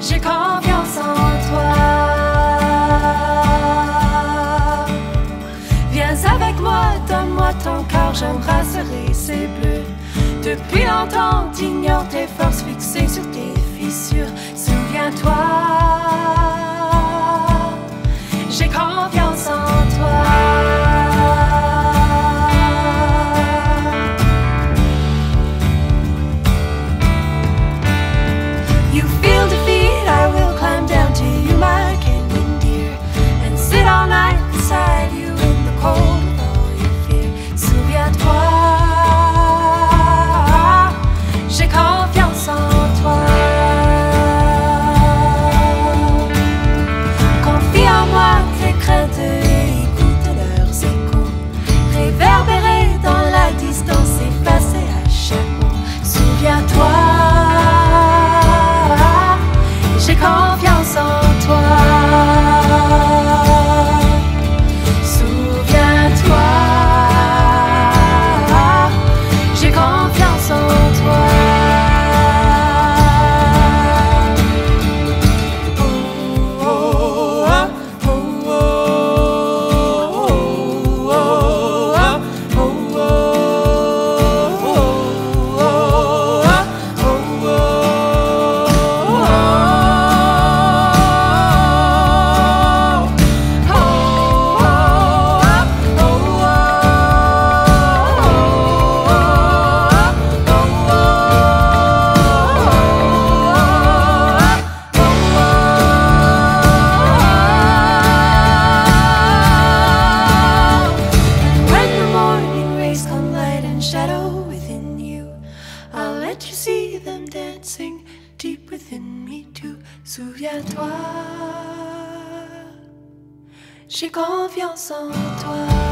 J'ai confiance en toi. Viens avec moi, donne-moi ton cœur, j'embrasserai ces bleus. Depuis longtemps, t'ignores tes forces fixées sur tes fissures. Souviens-toi, j'ai confiance en toi. sans toi. Can't you see them dancing deep within me too? Souviens-toi, j'ai confiance en toi.